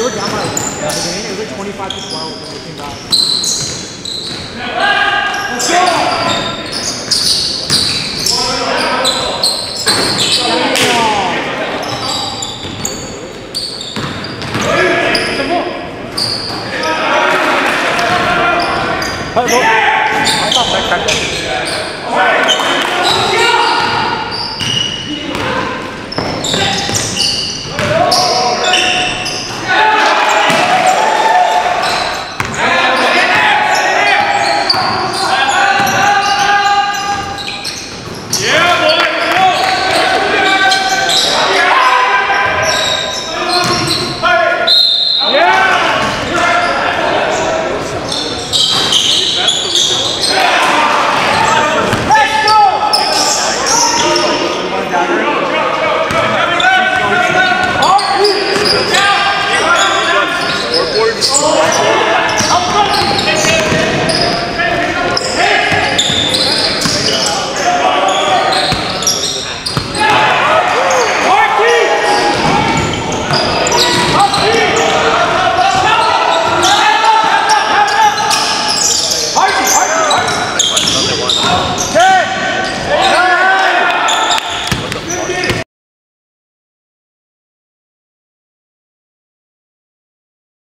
already, I'm like, the game, it was like 25 to 12 when we came back. Thôi, bố. Không tập lại cạnh. Yes!